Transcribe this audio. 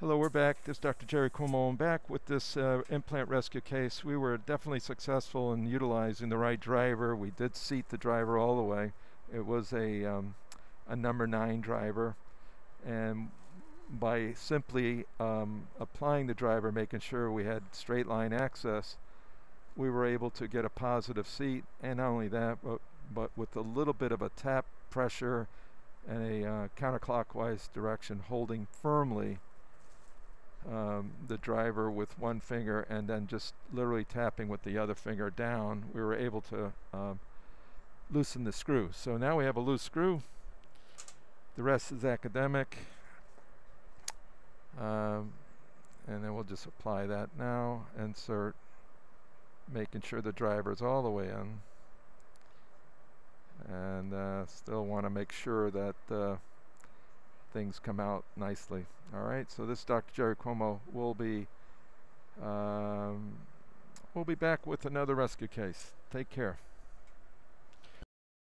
Hello, we're back. This is Dr. Jerry Cuomo. I'm back with this uh, implant rescue case. We were definitely successful in utilizing the right driver. We did seat the driver all the way. It was a, um, a number nine driver. And by simply um, applying the driver, making sure we had straight line access, we were able to get a positive seat. And not only that, but, but with a little bit of a tap pressure and a uh, counterclockwise direction, holding firmly um, the driver with one finger and then just literally tapping with the other finger down, we were able to um, loosen the screw. So now we have a loose screw. The rest is academic. Um, and then we'll just apply that now. Insert, making sure the driver is all the way in. And uh, still want to make sure that uh, things come out nicely. All right, so this is Dr. Jerry Cuomo. We'll be um, we'll be back with another rescue case. Take care.